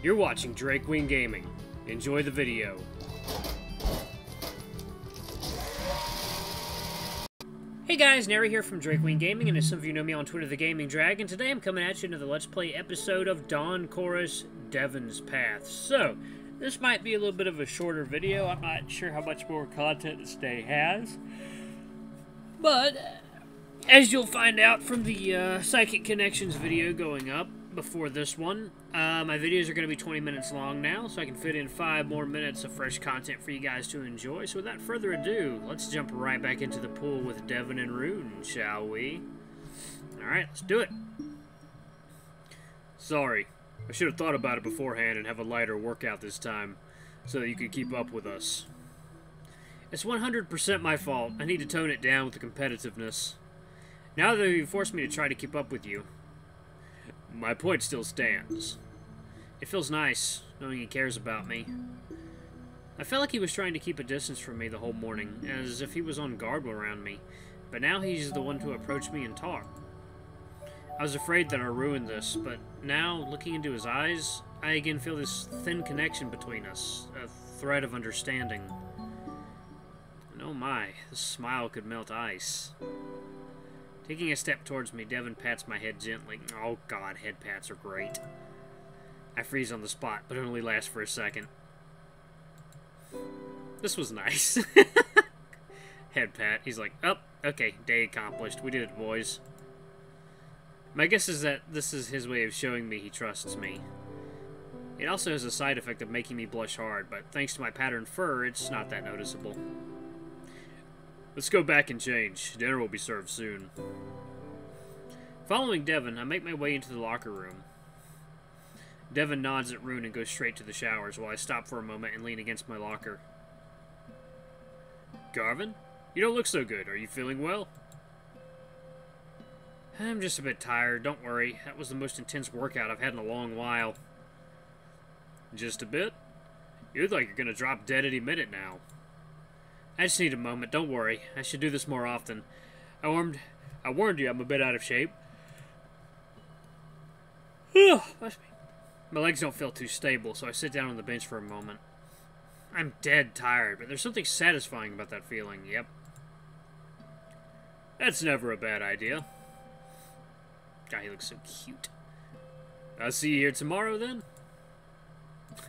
You're watching Drake Drakewing Gaming. Enjoy the video. Hey guys, Nary here from Drakewing Gaming, and as some of you know me on Twitter, The Gaming Dragon. Today I'm coming at you another Let's Play episode of Dawn Chorus Devon's Path. So, this might be a little bit of a shorter video. I'm not sure how much more content this day has. But, as you'll find out from the uh, Psychic Connections video going up before this one, uh, my videos are going to be 20 minutes long now, so I can fit in five more minutes of fresh content for you guys to enjoy. So without further ado, let's jump right back into the pool with Devon and Rune, shall we? Alright, let's do it. Sorry, I should have thought about it beforehand and have a lighter workout this time, so that you could keep up with us. It's 100% my fault. I need to tone it down with the competitiveness. Now that you forced me to try to keep up with you, my point still stands. It feels nice, knowing he cares about me. I felt like he was trying to keep a distance from me the whole morning, as if he was on guard around me, but now he's the one to approach me and talk. I was afraid that I ruined this, but now, looking into his eyes, I again feel this thin connection between us, a thread of understanding. And oh my, this smile could melt ice. Taking a step towards me, Devon pats my head gently. Oh god, head pats are great. I freeze on the spot, but it only lasts for a second. This was nice. head pat. He's like, oh, okay, day accomplished. We did it, boys. My guess is that this is his way of showing me he trusts me. It also has a side effect of making me blush hard, but thanks to my patterned fur, it's not that noticeable. Let's go back and change. Dinner will be served soon. Following Devon, I make my way into the locker room. Devon nods at Rune and goes straight to the showers while I stop for a moment and lean against my locker. Carvin? You don't look so good. Are you feeling well? I'm just a bit tired. Don't worry. That was the most intense workout I've had in a long while. Just a bit? You look like you're going to drop dead any minute now. I just need a moment. Don't worry. I should do this more often. I warned, I warned you I'm a bit out of shape. My legs don't feel too stable, so I sit down on the bench for a moment. I'm dead tired, but there's something satisfying about that feeling, yep. That's never a bad idea. God, he looks so cute. I'll see you here tomorrow, then?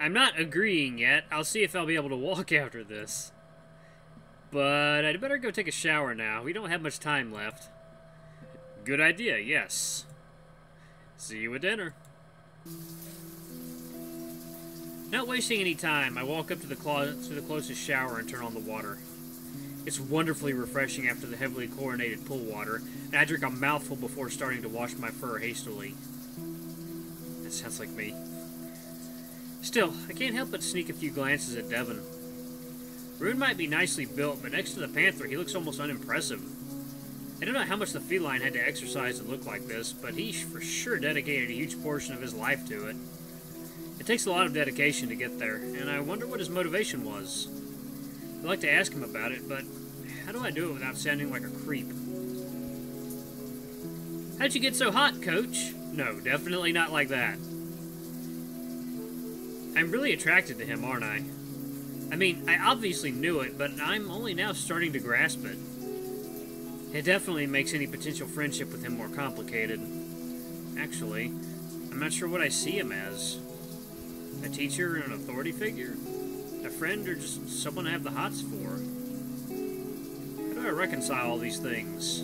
I'm not agreeing yet. I'll see if I'll be able to walk after this. But I'd better go take a shower now. We don't have much time left. Good idea, yes. See you at dinner. Not wasting any time, I walk up to the to the closest shower and turn on the water. It's wonderfully refreshing after the heavily chlorinated pool water, and I drink a mouthful before starting to wash my fur hastily. That sounds like me. Still, I can't help but sneak a few glances at Devon. Rune might be nicely built, but next to the Panther, he looks almost unimpressive. I don't know how much the feline had to exercise to look like this, but he for sure dedicated a huge portion of his life to it. It takes a lot of dedication to get there, and I wonder what his motivation was. I'd like to ask him about it, but how do I do it without sounding like a creep? How'd you get so hot, Coach? No, definitely not like that. I'm really attracted to him, aren't I? I mean, I obviously knew it, but I'm only now starting to grasp it. It definitely makes any potential friendship with him more complicated. Actually, I'm not sure what I see him as. A teacher and an authority figure? A friend or just someone I have the hots for? How do I reconcile all these things?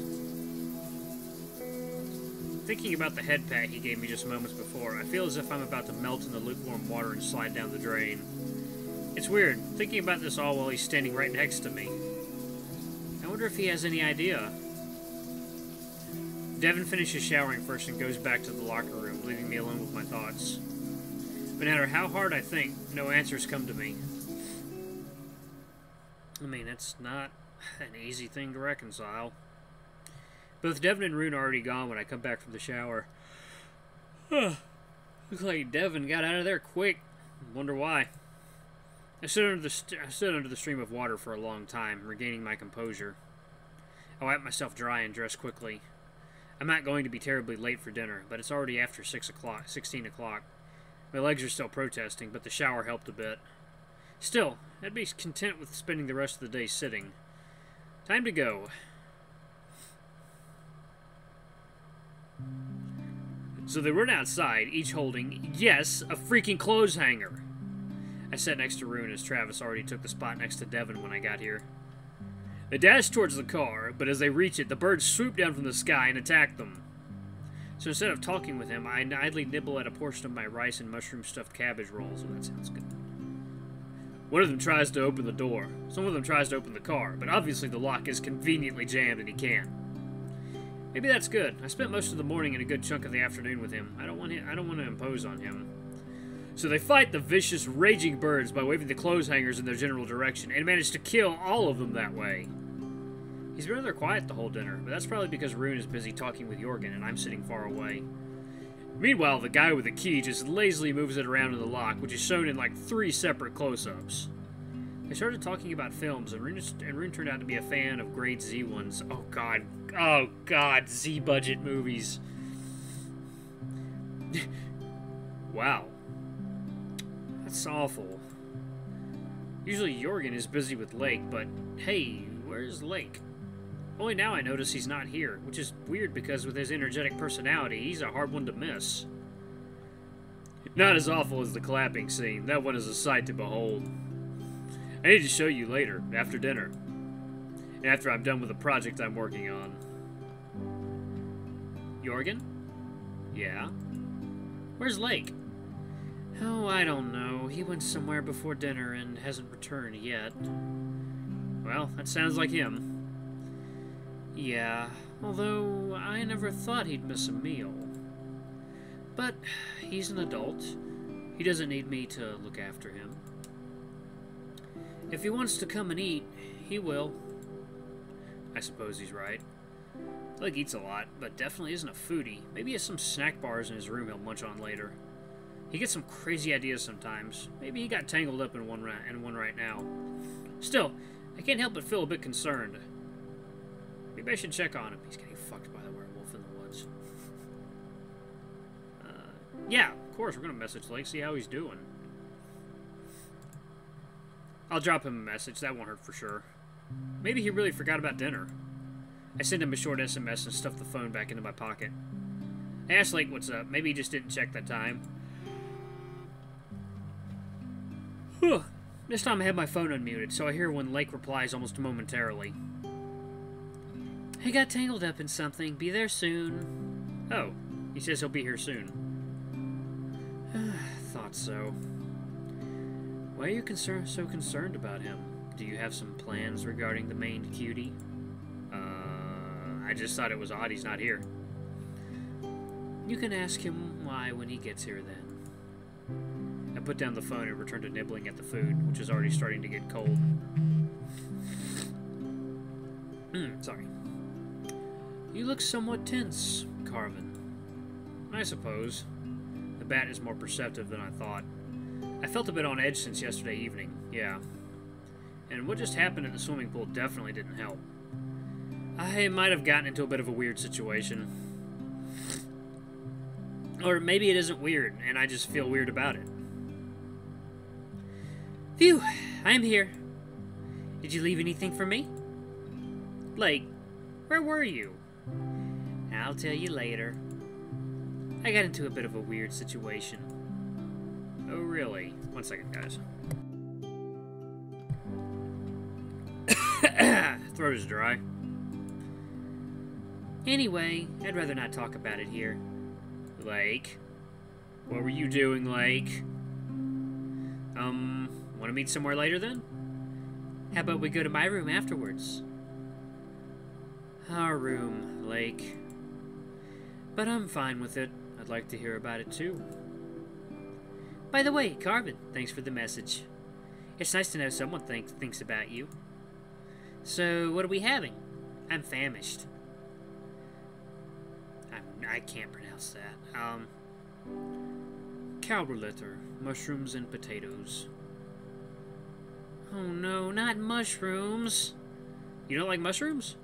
Thinking about the head pat he gave me just moments before, I feel as if I'm about to melt in the lukewarm water and slide down the drain. It's weird, thinking about this all while he's standing right next to me. I wonder if he has any idea. Devon finishes showering first and goes back to the locker room, leaving me alone with my thoughts. But No matter how hard I think, no answers come to me. I mean, it's not an easy thing to reconcile. Both Devon and Rune are already gone when I come back from the shower. Looks like Devon got out of there quick. Wonder why. I stood under the I stood under the stream of water for a long time, regaining my composure. I wiped myself dry and dressed quickly. I'm not going to be terribly late for dinner, but it's already after six o'clock, sixteen o'clock. My legs are still protesting, but the shower helped a bit. Still, I'd be content with spending the rest of the day sitting. Time to go. So they run outside, each holding, yes, a freaking clothes hanger. I sat next to Rune as Travis already took the spot next to Devon when I got here. They dash towards the car, but as they reach it, the birds swoop down from the sky and attack them. So instead of talking with him, I idly nibble at a portion of my rice and mushroom stuffed cabbage rolls. Oh, that sounds good. One of them tries to open the door. Some of them tries to open the car, but obviously the lock is conveniently jammed and he can't. Maybe that's good. I spent most of the morning and a good chunk of the afternoon with him. I don't want him, I don't want to impose on him. So they fight the vicious, raging birds by waving the clothes hangers in their general direction, and manage to kill all of them that way. He's been rather quiet the whole dinner, but that's probably because Rune is busy talking with Jorgen and I'm sitting far away. Meanwhile, the guy with the key just lazily moves it around in the lock, which is shown in like three separate close-ups. They started talking about films, and Rune, and Rune turned out to be a fan of grade Z ones. Oh god, oh god, Z budget movies. wow. That's awful. Usually Jorgen is busy with Lake, but hey, where's Lake? Only now I notice he's not here, which is weird because with his energetic personality, he's a hard one to miss. Not as awful as the clapping scene. That one is a sight to behold. I need to show you later, after dinner. After I'm done with the project I'm working on. Jorgen? Yeah? Where's Lake? Oh, I don't know. He went somewhere before dinner and hasn't returned yet. Well, that sounds like him. Yeah, although I never thought he'd miss a meal. But he's an adult. He doesn't need me to look after him. If he wants to come and eat, he will. I suppose he's right. Lake eats a lot, but definitely isn't a foodie. Maybe he has some snack bars in his room he'll munch on later. He gets some crazy ideas sometimes. Maybe he got tangled up in one, right, in one right now. Still, I can't help but feel a bit concerned. Maybe I should check on him. He's getting fucked by the werewolf in the woods. uh, yeah, of course, we're to message Lake, see how he's doing. I'll drop him a message. That won't hurt for sure. Maybe he really forgot about dinner. I send him a short SMS and stuff the phone back into my pocket. I asked Lake what's up. Maybe he just didn't check that time. Whew. This time I have my phone unmuted, so I hear when Lake replies almost momentarily. He got tangled up in something. Be there soon. Oh, he says he'll be here soon. Thought so. Why are you so concerned about him? Do you have some plans regarding the maned cutie? Uh, I just thought it was odd he's not here. You can ask him why when he gets here then. I put down the phone and returned to nibbling at the food, which is already starting to get cold. Mm, sorry. You look somewhat tense, Carvin. I suppose. The bat is more perceptive than I thought. I felt a bit on edge since yesterday evening, yeah. And what just happened in the swimming pool definitely didn't help. I might have gotten into a bit of a weird situation. Or maybe it isn't weird, and I just feel weird about it. Phew, I'm here. Did you leave anything for me? Lake, where were you? I'll tell you later. I got into a bit of a weird situation. Oh, really? One second, guys. Throat is dry. Anyway, I'd rather not talk about it here. Lake? What were you doing, Lake? Um, want to meet somewhere later then? How about we go to my room afterwards? Our room, Lake. But I'm fine with it. I'd like to hear about it too. By the way, Carvin, thanks for the message. It's nice to know someone think, thinks about you. So, what are we having? I'm famished. I'm, I can't pronounce that. Um, Cowberletter, mushrooms and potatoes. Oh no, not mushrooms. You don't like mushrooms?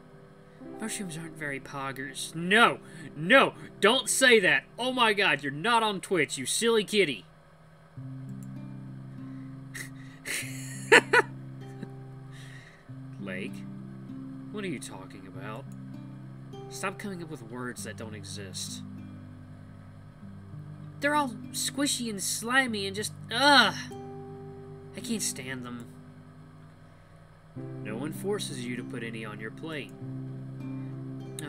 Mushrooms aren't very poggers. No, no, don't say that. Oh my god, you're not on Twitch, you silly kitty. Lake? What are you talking about? Stop coming up with words that don't exist. They're all squishy and slimy and just, ugh! I can't stand them. No one forces you to put any on your plate.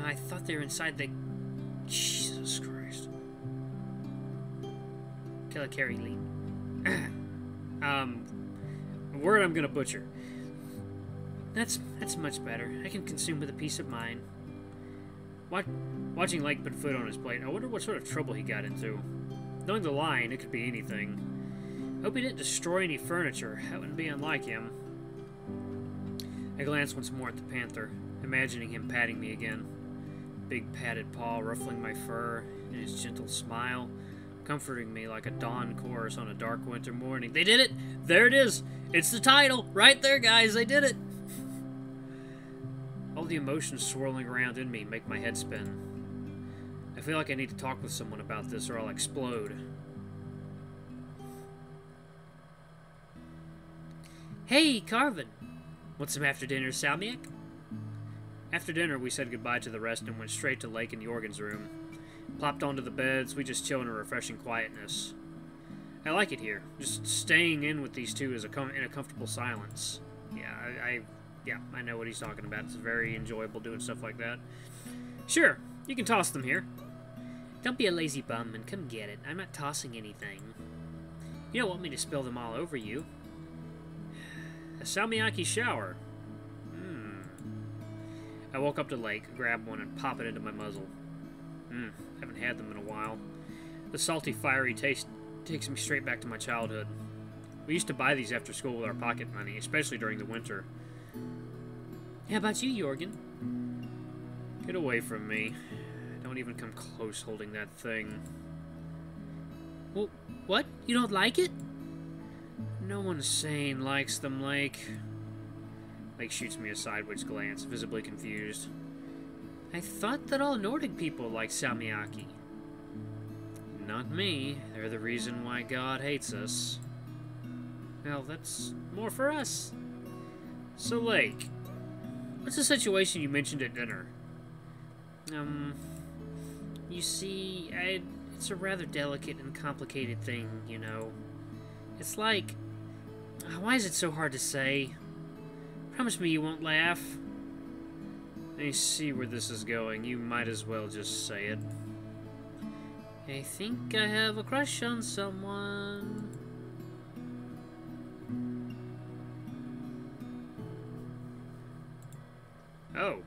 I thought they were inside the... Jesus Christ. Carry Lee. um, a word I'm gonna butcher. That's that's much better. I can consume with a peace of mind. Watch, watching Lake put food on his plate, I wonder what sort of trouble he got into. Knowing the line, it could be anything. Hope he didn't destroy any furniture. That wouldn't be unlike him. I glanced once more at the panther, imagining him patting me again. Big padded paw ruffling my fur, and his gentle smile, comforting me like a dawn chorus on a dark winter morning. They did it! There it is! It's the title! Right there, guys! They did it! All the emotions swirling around in me make my head spin. I feel like I need to talk with someone about this or I'll explode. Hey, Carvin! Want some after dinner salmiak? After dinner, we said goodbye to the rest and went straight to Lake and Jorgen's room. Plopped onto the beds, we just chill in a refreshing quietness. I like it here. Just staying in with these two is a in a comfortable silence. Yeah, I, I, yeah, I know what he's talking about. It's very enjoyable doing stuff like that. Sure, you can toss them here. Don't be a lazy bum and come get it. I'm not tossing anything. You don't want me to spill them all over you. A salmiakki shower. Hmm. I woke up to Lake, grab one, and pop it into my muzzle. Hmm. Haven't had them in a while. The salty, fiery taste takes me straight back to my childhood. We used to buy these after school with our pocket money, especially during the winter. How about you, Jorgen? Get away from me. Don't even come close holding that thing. Well, what? You don't like it? No one sane likes them, Lake. Lake shoots me a sideways glance, visibly confused. I thought that all Nordic people like salmiakki. Not me. They're the reason why God hates us. Well, that's more for us. So, Lake, what's the situation you mentioned at dinner? Um, you see, I, it's a rather delicate and complicated thing, you know. It's like, why is it so hard to say? Promise me you won't laugh. I see where this is going. You might as well just say it. I think I have a crush on someone. Oh.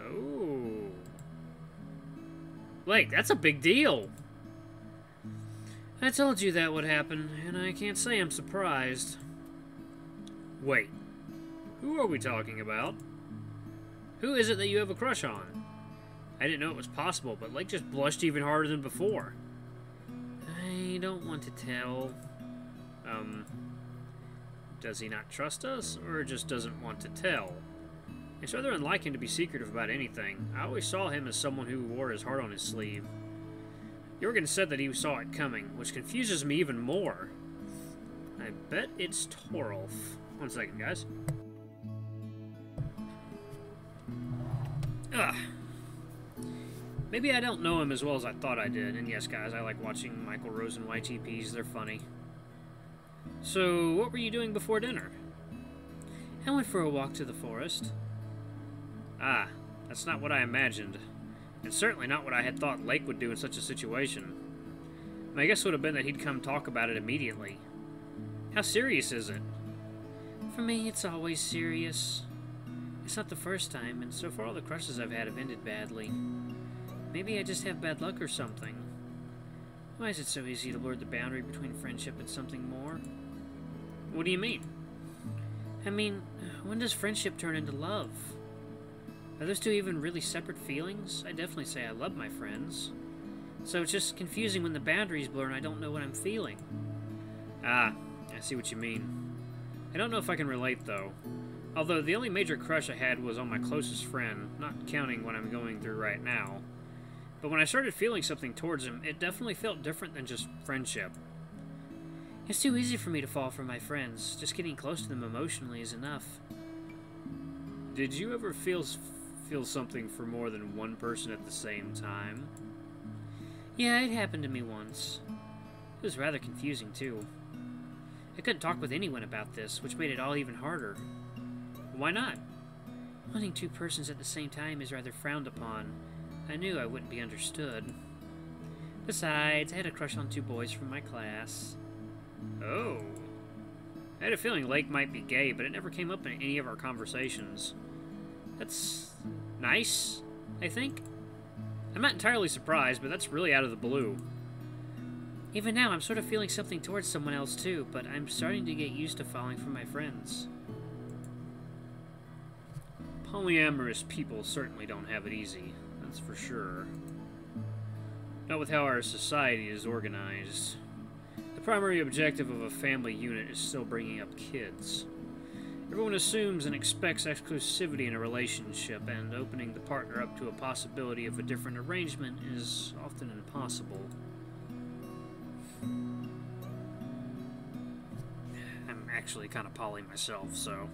Oh. Wait, that's a big deal. I told you that would happen, and I can't say I'm surprised. Wait. Who are we talking about? Who is it that you have a crush on? I didn't know it was possible, but Lake just blushed even harder than before. I don't want to tell. Um, does he not trust us, or just doesn't want to tell? It's rather unlike him to be secretive about anything. I always saw him as someone who wore his heart on his sleeve. Jorgen said that he saw it coming, which confuses me even more. I bet it's Torolf. One second, guys. Maybe I don't know him as well as I thought I did, and yes, guys, I like watching Michael Rosen YTPs, they're funny. So, what were you doing before dinner? I went for a walk to the forest. Ah, that's not what I imagined. And certainly not what I had thought Lake would do in such a situation. My guess would have been that he'd come talk about it immediately. How serious is it? For me, it's always serious. It's not the first time, and so far all the crushes I've had have ended badly. Maybe I just have bad luck or something. Why is it so easy to blur the boundary between friendship and something more? What do you mean? I mean, when does friendship turn into love? Are those two even really separate feelings? I definitely say I love my friends. So it's just confusing when the boundaries blur and I don't know what I'm feeling. Ah, I see what you mean. I don't know if I can relate, though. Although the only major crush I had was on my closest friend, not counting what I'm going through right now. But when I started feeling something towards him, it definitely felt different than just friendship. It's too easy for me to fall for my friends. Just getting close to them emotionally is enough. Did you ever feel feel something for more than one person at the same time? Yeah, it happened to me once. It was rather confusing, too. I couldn't talk with anyone about this, which made it all even harder. Why not? Wanting two persons at the same time is rather frowned upon. I knew I wouldn't be understood. Besides, I had a crush on two boys from my class. Oh. I had a feeling Lake might be gay, but it never came up in any of our conversations. That's nice, I think. I'm not entirely surprised, but that's really out of the blue. Even now, I'm sort of feeling something towards someone else too, but I'm starting to get used to falling for my friends. Polyamorous people certainly don't have it easy, that's for sure. Not with how our society is organized. The primary objective of a family unit is still bringing up kids. Everyone assumes and expects exclusivity in a relationship, and opening the partner up to a possibility of a different arrangement is often impossible. I'm actually kind of poly myself, so.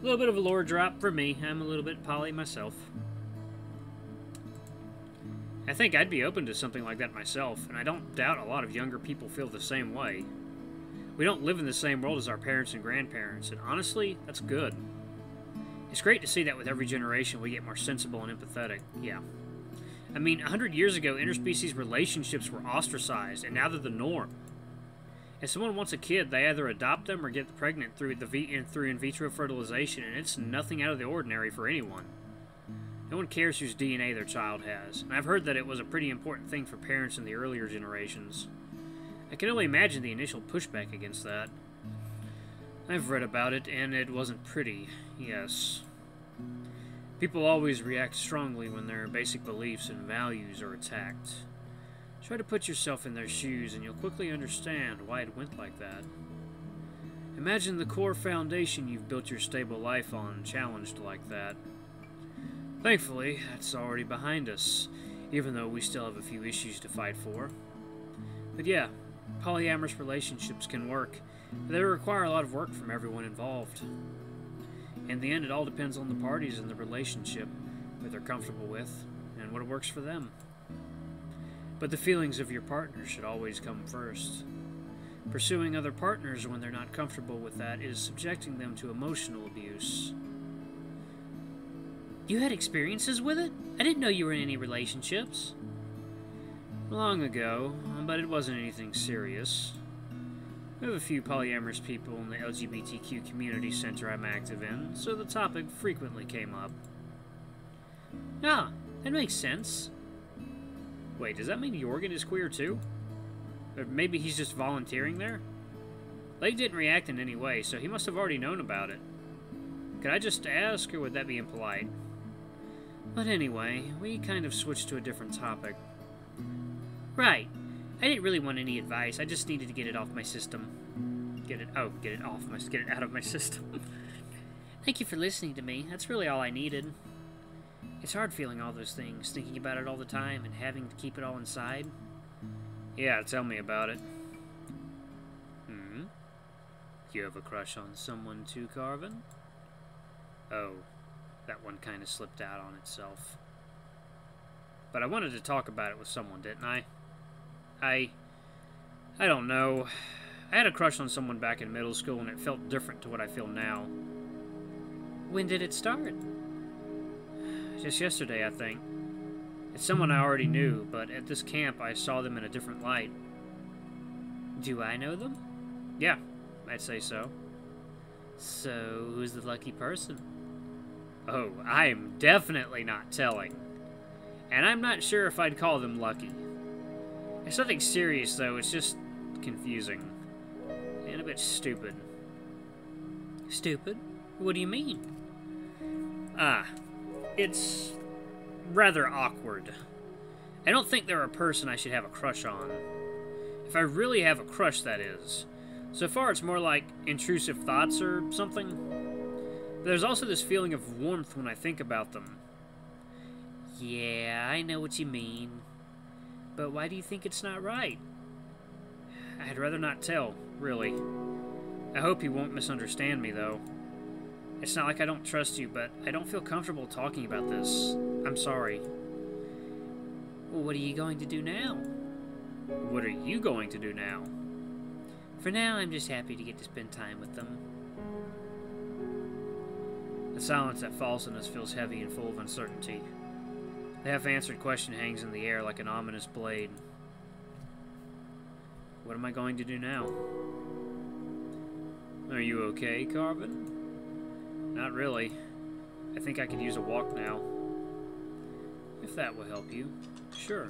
A little bit of a lore drop for me. I'm a little bit poly myself. I think I'd be open to something like that myself, and I don't doubt a lot of younger people feel the same way. We don't live in the same world as our parents and grandparents, and honestly, that's good. It's great to see that with every generation we get more sensible and empathetic, yeah. I mean, a hundred years ago, interspecies relationships were ostracized, and now they're the norm. If someone wants a kid, they either adopt them or get pregnant through the v- through in vitro fertilization, and it's nothing out of the ordinary for anyone. No one cares whose DNA their child has, and I've heard that it was a pretty important thing for parents in the earlier generations. I can only imagine the initial pushback against that. I've read about it, and it wasn't pretty, yes. People always react strongly when their basic beliefs and values are attacked. Try to put yourself in their shoes, and you'll quickly understand why it went like that. Imagine the core foundation you've built your stable life on challenged like that. Thankfully, that's already behind us, even though we still have a few issues to fight for. But yeah, polyamorous relationships can work, but they require a lot of work from everyone involved. In the end, it all depends on the parties and the relationship, what they're comfortable with, and what works for them. But the feelings of your partner should always come first. Pursuing other partners when they're not comfortable with that is subjecting them to emotional abuse. You had experiences with it? I didn't know you were in any relationships. Long ago, but it wasn't anything serious. We have a few polyamorous people in the LGBTQ community center I'm active in, so the topic frequently came up. Ah, that makes sense. Wait, does that mean Jorgen is queer too? Or maybe he's just volunteering there? Lake didn't react in any way, so he must have already known about it. Could I just ask, or would that be impolite? But anyway, we kind of switched to a different topic. Right. I didn't really want any advice. I just needed to get it off my system. Get it oh, get it off my get it out of my system. Thank you for listening to me. That's really all I needed. It's hard feeling all those things, thinking about it all the time, and having to keep it all inside. Yeah, tell me about it. Hmm? You have a crush on someone too, Carvin? Oh, that one kind of slipped out on itself. But I wanted to talk about it with someone, didn't I? I. I don't know. I had a crush on someone back in middle school, and it felt different to what I feel now. When did it start? Just yesterday, I think. It's someone I already knew, but at this camp I saw them in a different light. Do I know them? Yeah, I'd say so. So, who's the lucky person? Oh, I am definitely not telling. And I'm not sure if I'd call them lucky. It's nothing serious, though, it's just confusing. And a bit stupid. Stupid? What do you mean? Ah, it's rather awkward. I don't think they're a person I should have a crush on. If I really have a crush, that is. So far, it's more like intrusive thoughts or something. But there's also this feeling of warmth when I think about them. Yeah, I know what you mean. But why do you think it's not right? I'd rather not tell, really. I hope you won't misunderstand me, though. It's not like I don't trust you, but I don't feel comfortable talking about this. I'm sorry. What are you going to do now? What are you going to do now? For now, I'm just happy to get to spend time with them. The silence that falls on us feels heavy and full of uncertainty. The half answered question hangs in the air like an ominous blade. What am I going to do now? Are you okay, Carvin? Not really. I think I could use a walk now. If that will help you. Sure.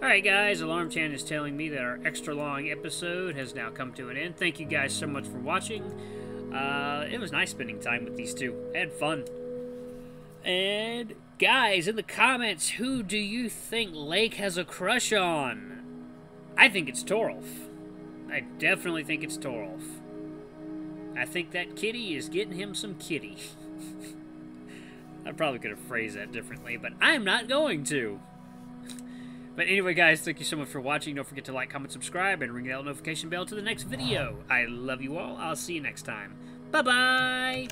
Alright guys, Alarm Chan is telling me that our extra long episode has now come to an end. Thank you guys so much for watching. Uh, it was nice spending time with these two. I had fun. And guys, in the comments, who do you think Lake has a crush on? I think it's Torolf. I definitely think it's Torolf. I think that kitty is getting him some kitty. I probably could have phrased that differently, but I'm not going to. But anyway, guys, thank you so much for watching. Don't forget to like, comment, subscribe, and ring that notification bell to the next video. I love you all. I'll see you next time. Bye-bye!